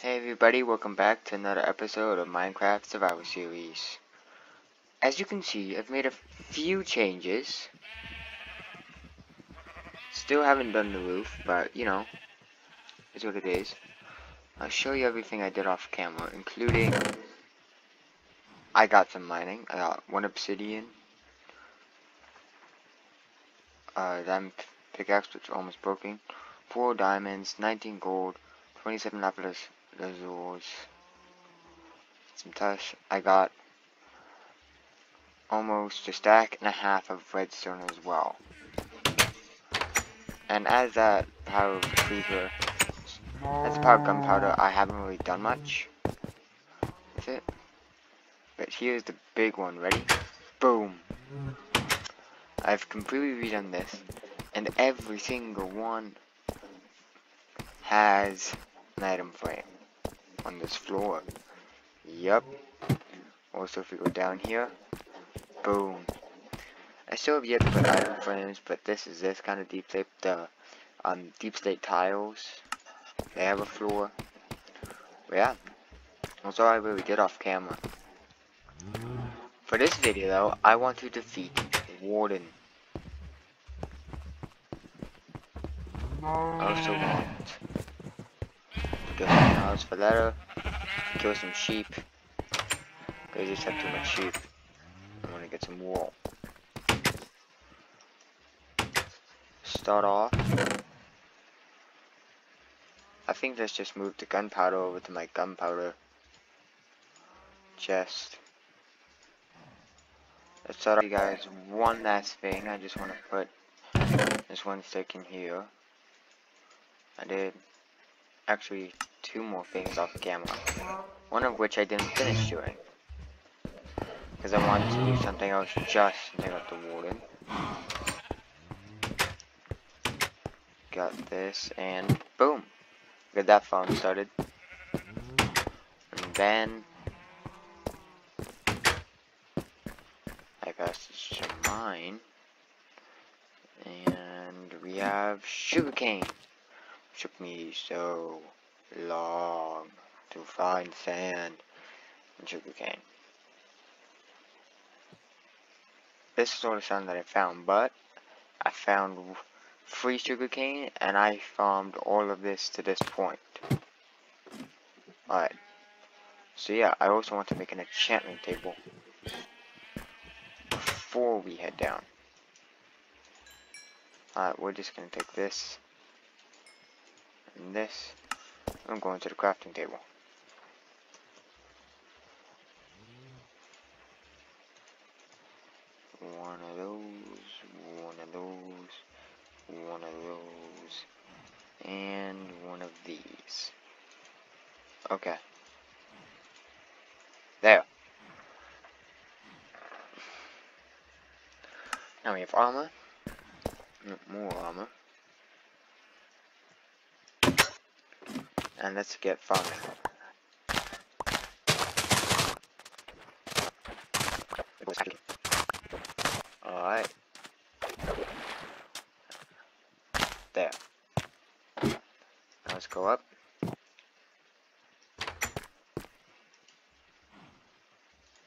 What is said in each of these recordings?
Hey everybody, welcome back to another episode of Minecraft Survival Series. As you can see, I've made a few changes. Still haven't done the roof, but you know, it's what it is. I'll show you everything I did off camera, including I got some mining. I got one obsidian, uh, diamond pickaxe, which almost broken, four diamonds, 19 gold, 27 lapis lazuli, some tush. I got almost a stack and a half of redstone as well. And as that power creeper, as a power gunpowder, I haven't really done much with it. But here's the big one, ready? Boom! I've completely redone this, and every single one has an item frame on this floor. Yup. Also, if we go down here, boom. I still have yet to put item frames, but this is this kind of deepslate, the um, deepslate tiles. They have a floor. But yeah, that's all I really did off camera. For this video though, I want to defeat Warden. I also want get some cows for leather, uh, kill some sheep. I just have too much sheep. I want to get some wool. Start off. I think let's just move the gunpowder over to my gunpowder chest. Let's start off, you guys. One last thing. I just want to put this one stick in here. I did actually two more things off camera. One of which I didn't finish doing. Because I wanted to do something else just up the warden. Got this and boom! Get that phone started. And then I passed to mine. And we have sugarcane. Took me so long to find sand and sugarcane. This is all the sand that I found, but I found free sugarcane and I farmed all of this to this point. Alright. So yeah, I also want to make an enchantment table before we head down. Alright, we're just gonna take this and this. I'm going to the crafting table. One of those, one of those, one of those, and one of these. Okay. There. Now we have armor. More armor. And let's get farming. Alright. There. Now let's go up.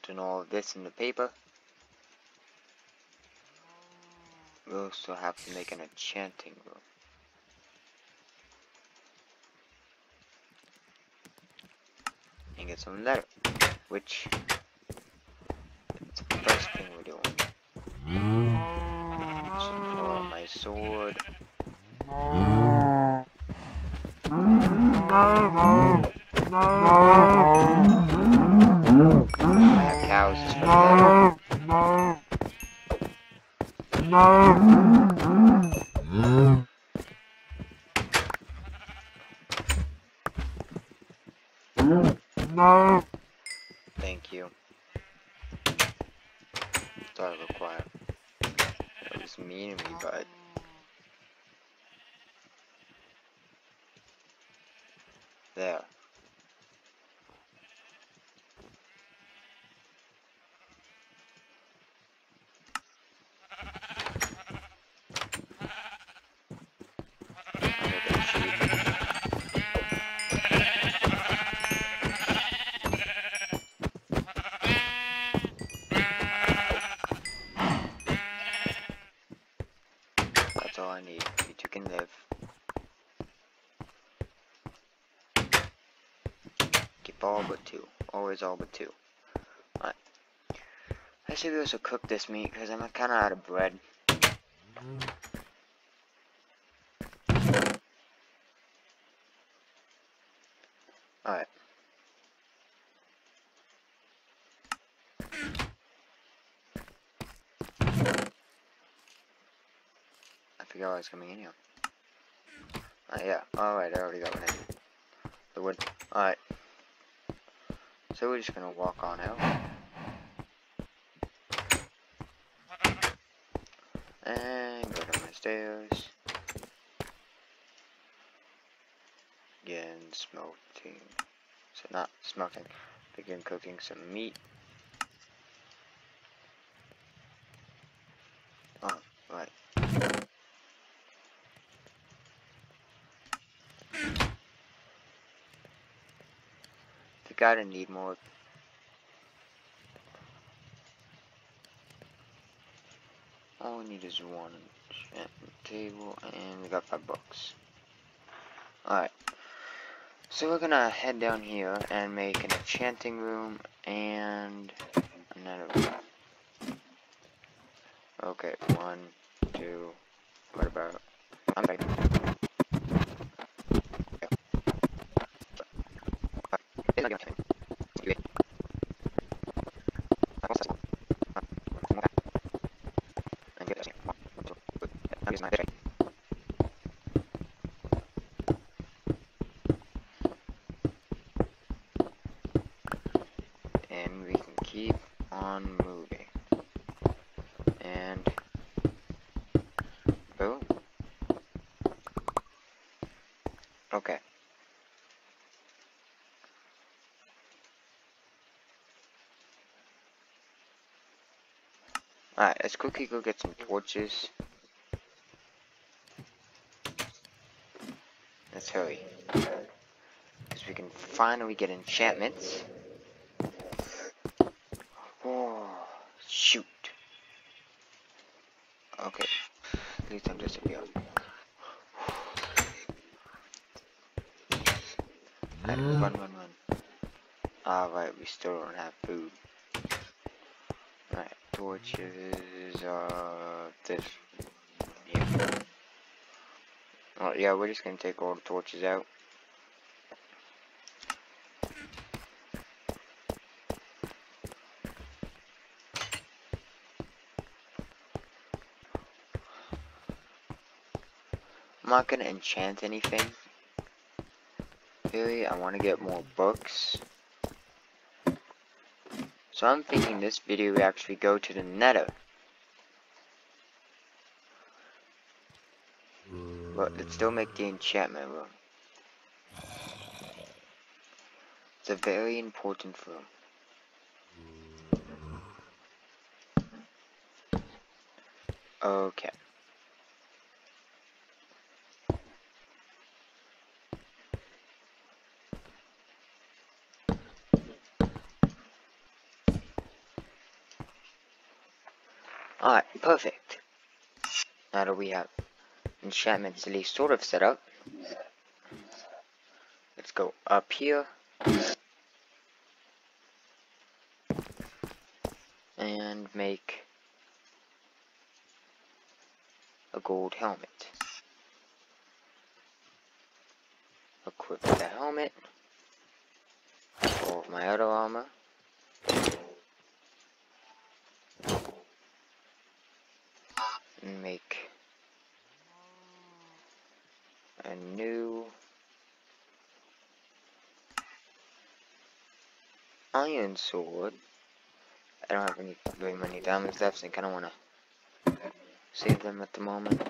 Turn all of this into paper. We also have to make an enchanting room. Get some leather, which is the first thing we're doing. So for my sword. Have cows for No. Thank you. Thought it required. That was mean of me, but. There. All but two. Always all but two. Alright. I should be able to cook this meat because I'm kind of out of bread. Alright. I forgot I was coming in here. Uh, yeah, alright, I already got one in. The wood. So we're just gonna walk on out. And go down the stairs. Again, smoking. So not smoking. Begin cooking some meat. Oh, right. The gotta need more. All we need is one table, and we got five bucks. Alright. So we're gonna head down here and make an enchanting room and another room. Okay, one, two, what about, I'm ready. And we can keep on moving. And boom. Okay. Alright, let's quickly go get some torches. Let's hurry. Because we can finally get enchantments. Oh, shoot. Okay. Please don't disappear. Alright, run, run, run. Alright, we still don't have food. Alright, torches, uh, this. Yeah. Oh, yeah, we're just gonna take all the torches out. I'm not gonna enchant anything. Really, I want to get more books. So I'm thinking this video we actually go to the nether. But let's still make the enchantment room. It's a very important room. Okay. Alright, perfect. That we have enchantments at least sort of set up, let's go up here. And make a gold helmet. Equip the helmet. All my other armor. and make a new iron sword. I don't have any very many diamonds left, so I kind of want to save them at the moment.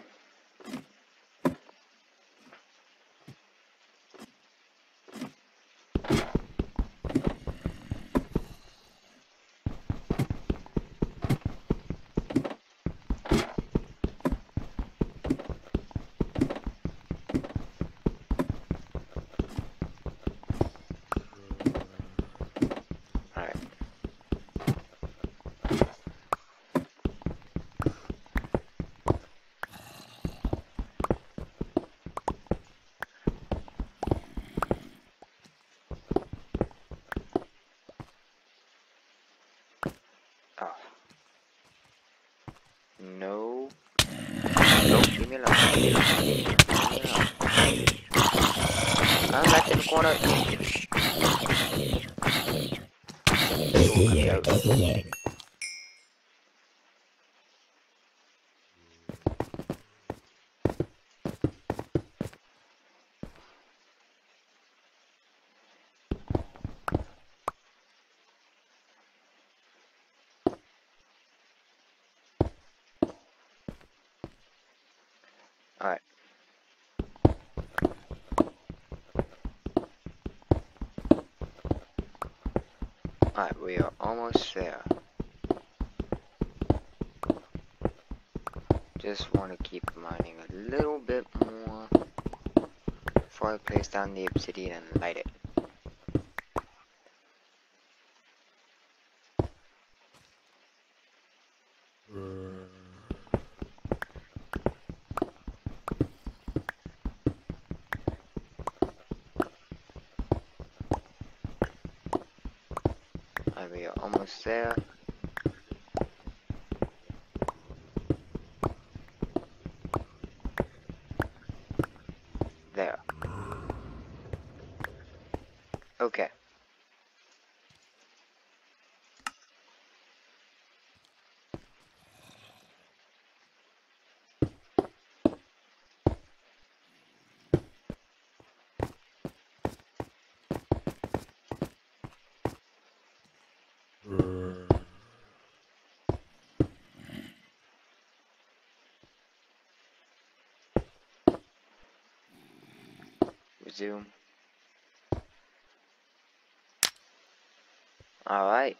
Alright. I'm back in the corner. Yep. Alright. Alright, we are almost there. Just want to keep mining a little bit more before I place down the obsidian and light it. Alright, we are almost there. There. Okay. Resume. Alright.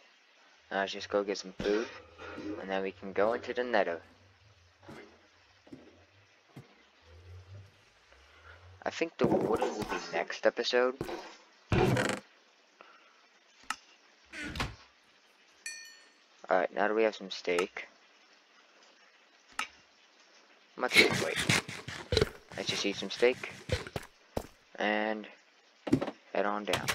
Now let's just go get some food. And then we can go into the nether. I think the water will be next episode. Alright, now that we have some steak. Just wait. Let's just eat some steak. And head on down.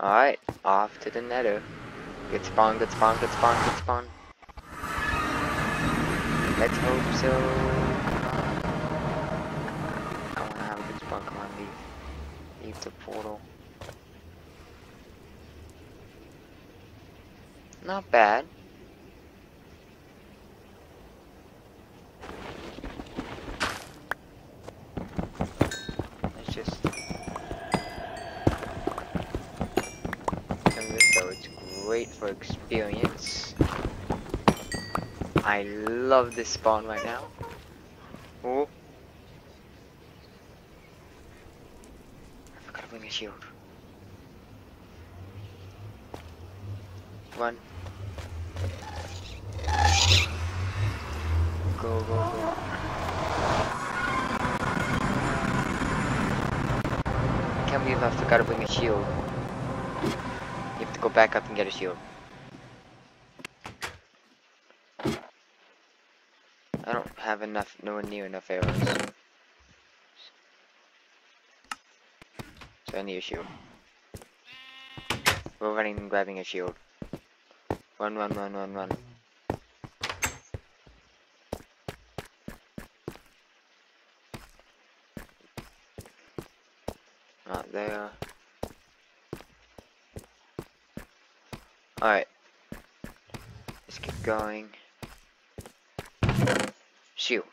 Alright, off to the nether. Get spawn, get spawn, get spawn, get spawn. Let's hope so. I wanna have a good spawn, come on, leave. Leave the portal. Not bad. Let's just this so it's great for experience. I love this spawn right now. Oh. I forgot to bring a shield. Run. Go, go, go. can't believe I forgot to bring a shield. You have and get a shield. I don't have enough, nowhere near enough arrows. So I need a shield. We're running and grabbing a shield. Run, run, run, run, run. Not there. Alright. Let's keep going. Shield.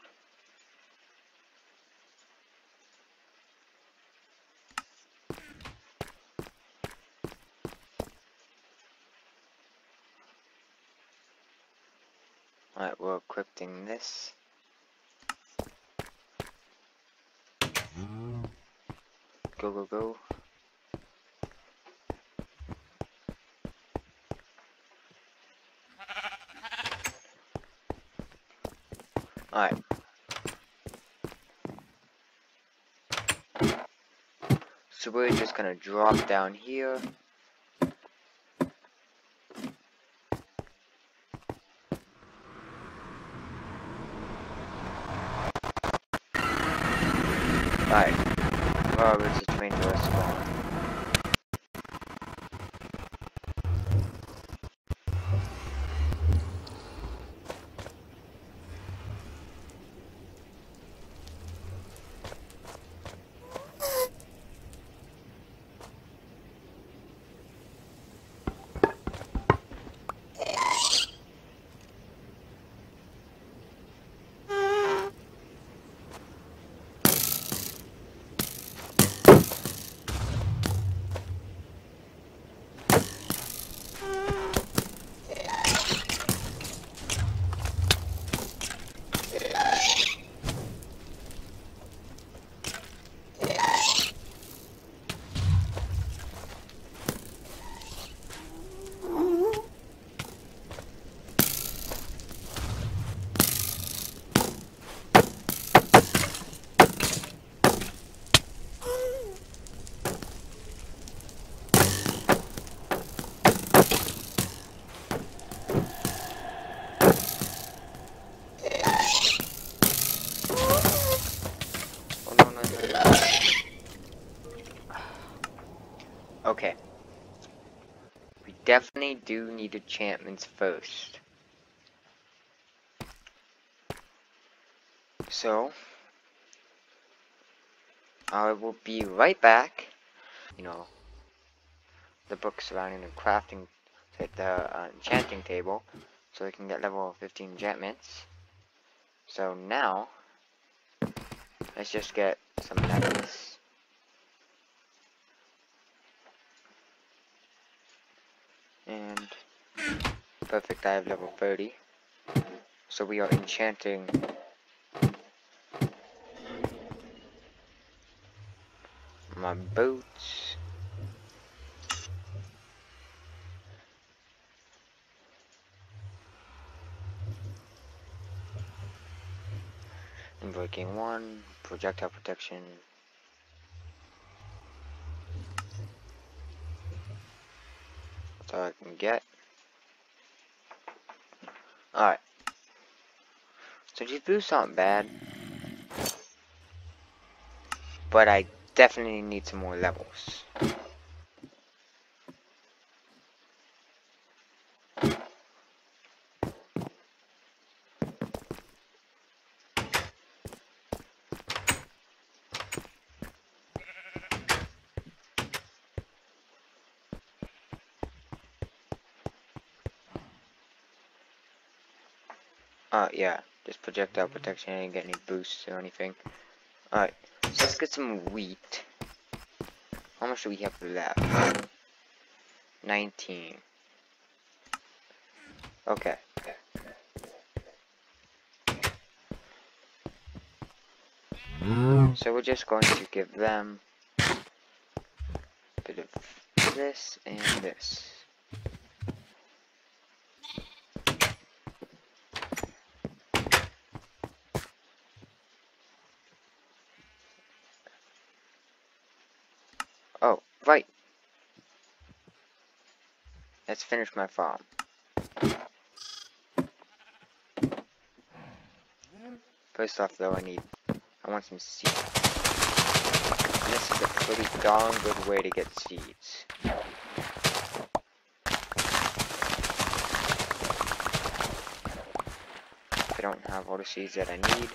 Alright, we're equipping this. Go, go, go. Alright. So we're just gonna drop down here. Alright. Well, this is train to us spawn. definitely do need enchantments first. So, I will be right back. You know, the book surrounding the crafting, the uh, enchanting table, so we can get level 15 enchantments. So now, let's just get some nuggets. And, perfect, I have level 30. So we are enchanting my boots. Invoking one, projectile protection. That's all I can get. Alright. So these boots aren't bad. But I definitely need some more levels. Uh, yeah, just projectile mm-hmm. protection, I didn't get any boosts or anything. Alright, so let's get some wheat. How much do we have left? 19. Okay. So we're just going to give them a bit of this and this. Oh, right. Let's finish my farm. First off though, I need, I want some seeds. And this is a pretty darn good way to get seeds. If I don't have all the seeds that I need,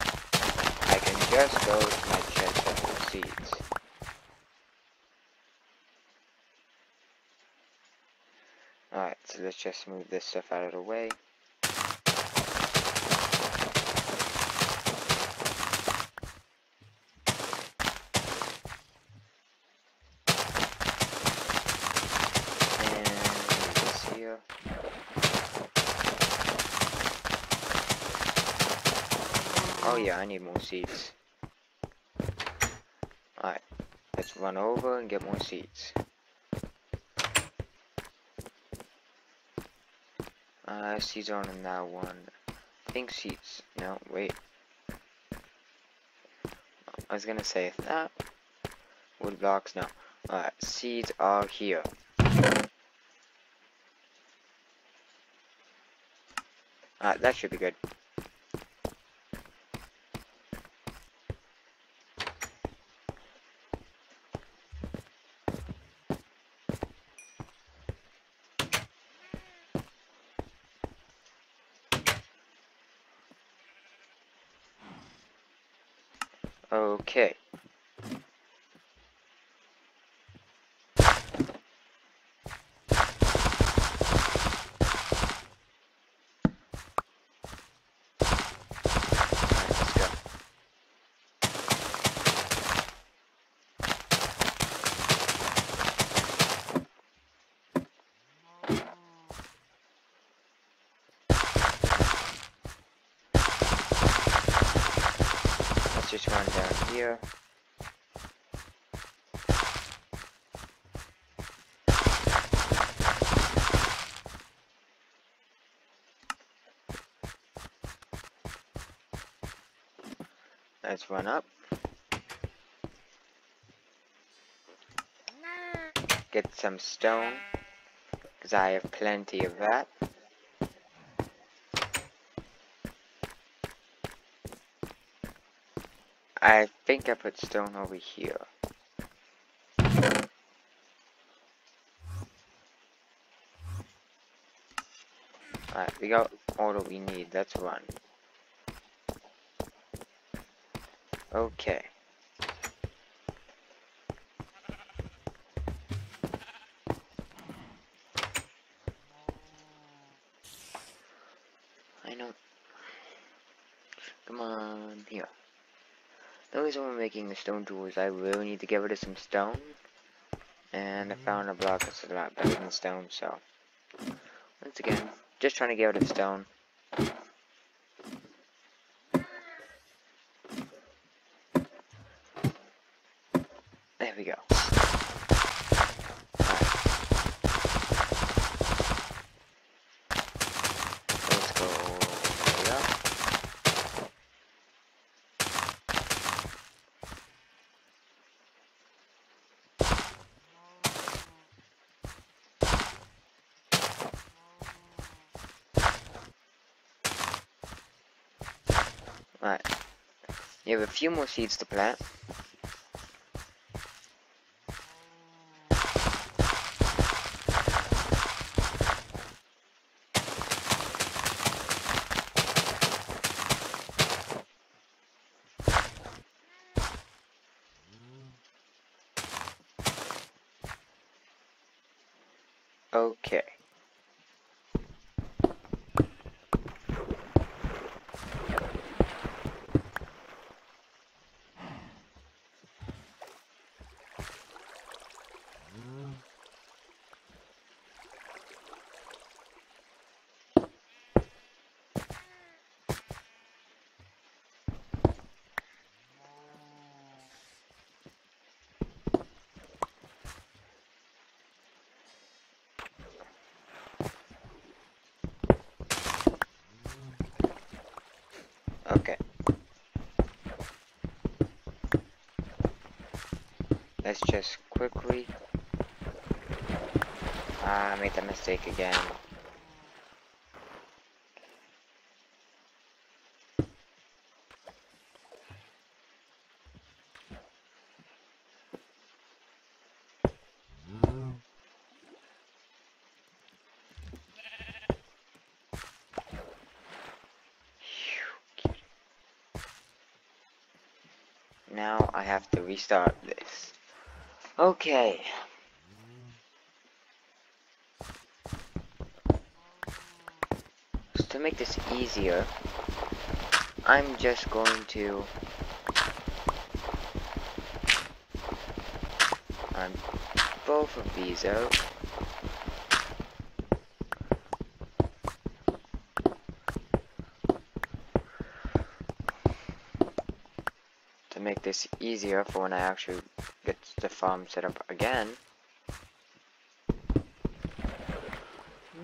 I can just go to my chest and seeds. Alright, so let's just move this stuff out of the way. Oh yeah, I need more seeds. Alright, let's run over and get more seeds. Uh, seeds aren't in that one. I think seeds. No, wait. I was gonna say that. Wood blocks, no. Alright, seeds are here. Alright, that should be good. Okay. Alright, let's go. Let's just run down here. Let's run up. Get some stone, because I have plenty of that. I think I put stone over here. Alright, we got all that we need, that's one. Okay. Making the stone tools, I really need to get rid of some stone. And I mm-hmm. found a block that's a lot better than stone, so. Once again, just trying to get rid of stone. There we go. Let's go way up. Alright. You have a few more seeds to plant. Okay. Okay. Let's just quickly... Ah, I made that mistake again. Now I have to restart this. Okay. So to make this easier, I'm just going to on both of these out. This easier for when I actually get the farm set up again.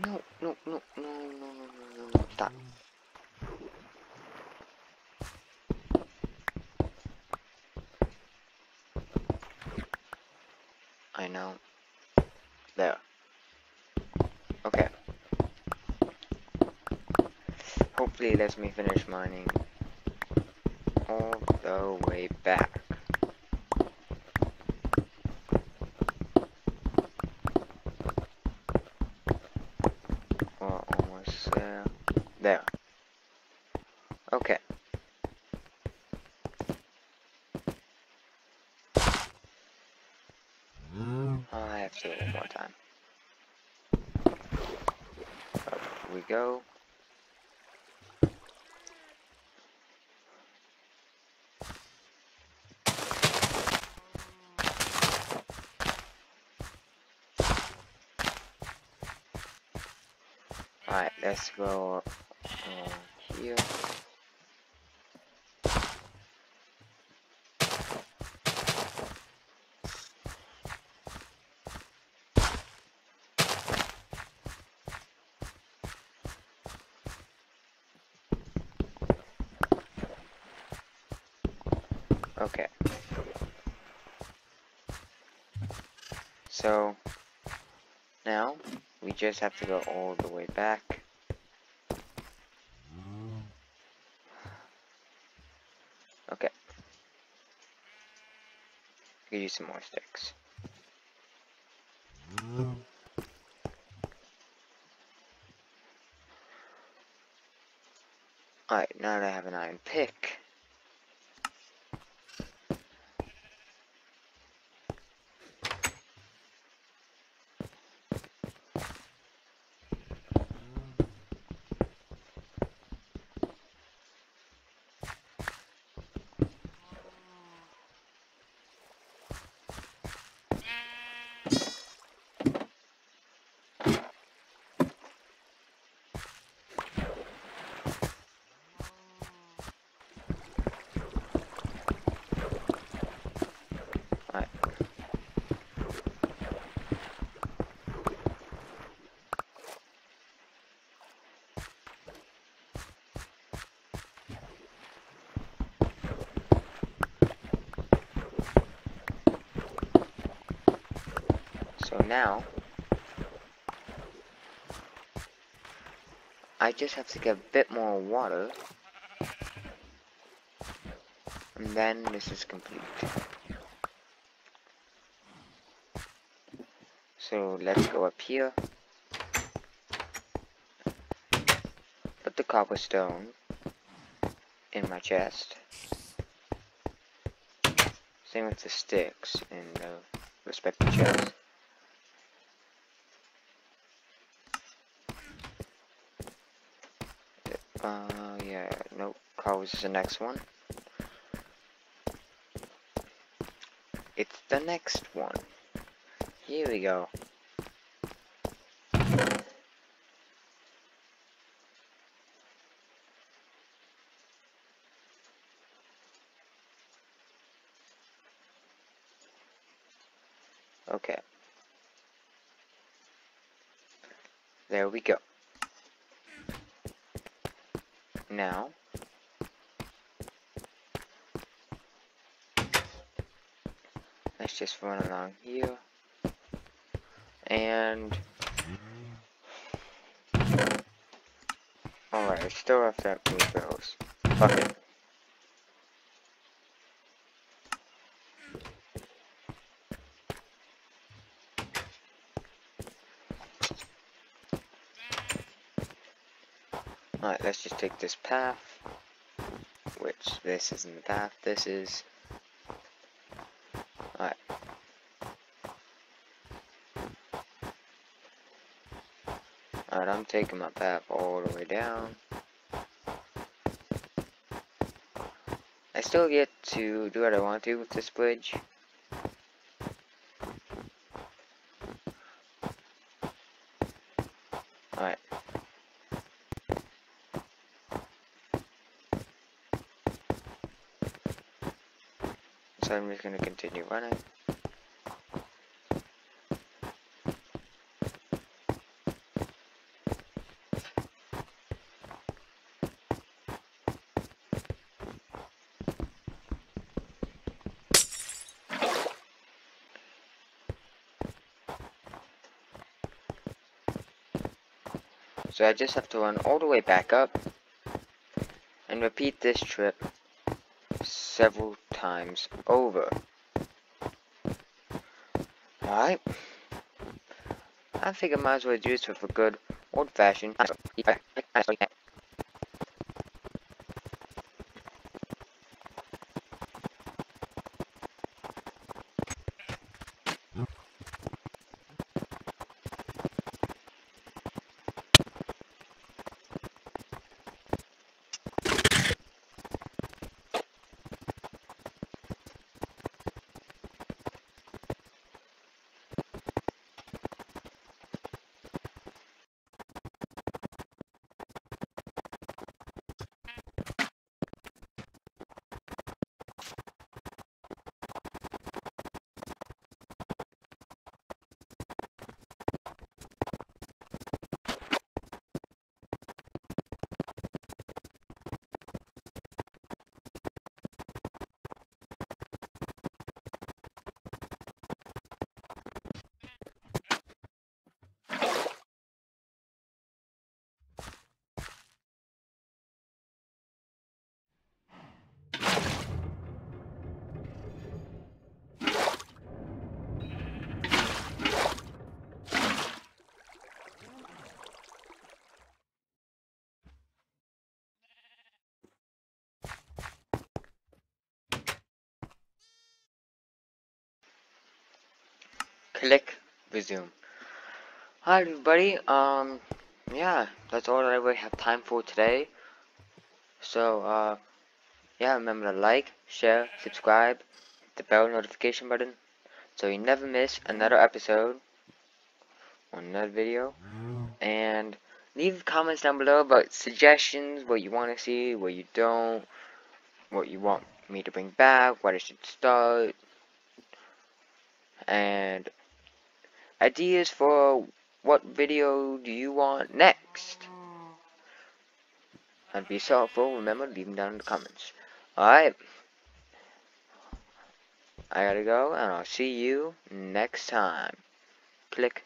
No, no, no, no, no, no, no, no, stop. I know. There. Okay. Hopefully it lets me finish mining way back. We're almost there. Okay. Oh, I have to do it one more time. Up we go. Alright, let's go uh, here. Okay. So, now, we just have to go all the way back. I could use some more sticks. Alright, now that I have an iron pick, So now, I just have to get a bit more water, and then this is complete. So let's go up here, put the cobblestone in my chest, same with the sticks in the respective chest. Uh, yeah, Is the next one. It's the next one. Here we go. Okay. There we go. now. Just run along here. And... Alright, I still have to have move those. Fuck it. Alright, let's just take this path. Which, this isn't the path, this is. I'm taking my path all the way down. I still get to do what I want to with this bridge. Alright. So I'm just to continue running. So I just have to run all the way back up and repeat this trip several times over. Alright. I think I might as well do this with a good old click resume. hi everybody, um, yeah, that's all I really have time for today. So, uh, yeah, remember to like, share, subscribe, hit the bell notification button, so you never miss another episode, or another video, and leave comments down below about suggestions, what you want to see, what you don't, what you want me to bring back, what I should start, and ideas for what video do you want next. Hmm. And be helpful, remember, leave them down in the comments. Alright. I gotta go, and I'll see you next time. Click.